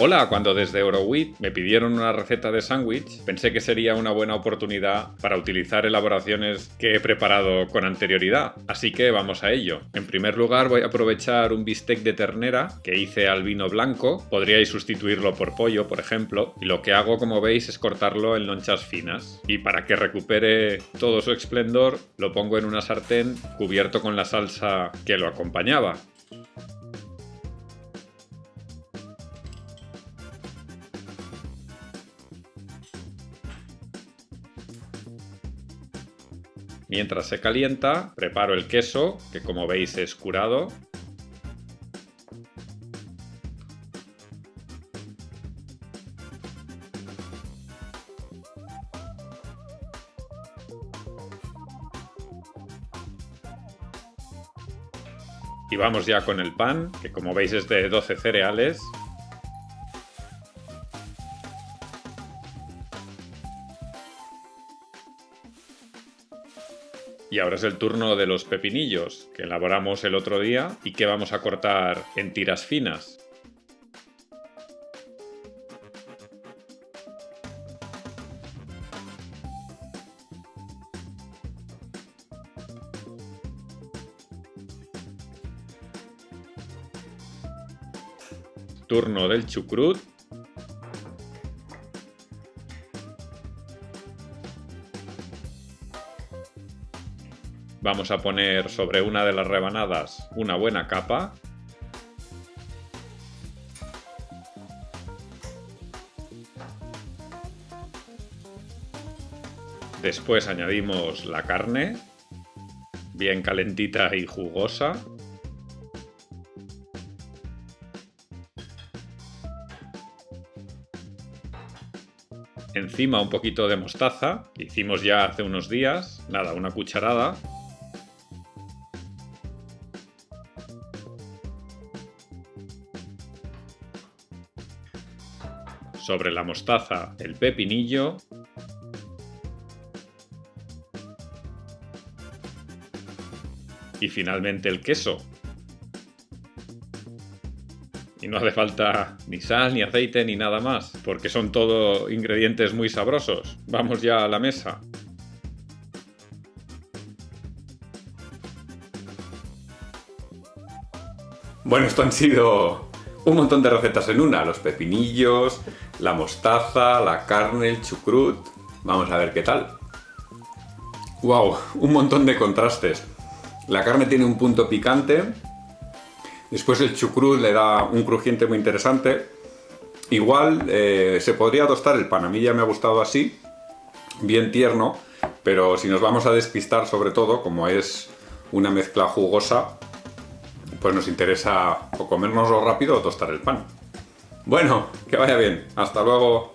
Hola, cuando desde Eurowit me pidieron una receta de sándwich, pensé que sería una buena oportunidad para utilizar elaboraciones que he preparado con anterioridad, así que vamos a ello. En primer lugar voy a aprovechar un bistec de ternera que hice al vino blanco, podríais sustituirlo por pollo, por ejemplo, y lo que hago como veis es cortarlo en lonchas finas. Y para que recupere todo su esplendor, lo pongo en una sartén cubierto con la salsa que lo acompañaba. Mientras se calienta, preparo el queso, que como veis es curado. Y vamos ya con el pan, que como veis es de 12 cereales. Y ahora es el turno de los pepinillos, que elaboramos el otro día y que vamos a cortar en tiras finas. Turno del chucrut Vamos a poner sobre una de las rebanadas una buena capa. Después añadimos la carne, bien calentita y jugosa. Encima un poquito de mostaza, hicimos ya hace unos días, nada, una cucharada. Sobre la mostaza, el pepinillo. Y finalmente el queso. Y no hace falta ni sal, ni aceite, ni nada más, porque son todo ingredientes muy sabrosos. Vamos ya a la mesa. Bueno, esto han sido un montón de recetas en una. Los pepinillos, la mostaza, la carne, el chucrut. Vamos a ver qué tal. ¡Wow! Un montón de contrastes. La carne tiene un punto picante. Después el chucrut le da un crujiente muy interesante. Igual eh, se podría tostar el pan. A mí ya me ha gustado así. Bien tierno. Pero si nos vamos a despistar sobre todo, como es una mezcla jugosa, pues nos interesa o comérnoslo rápido o tostar el pan. Bueno, que vaya bien. Hasta luego.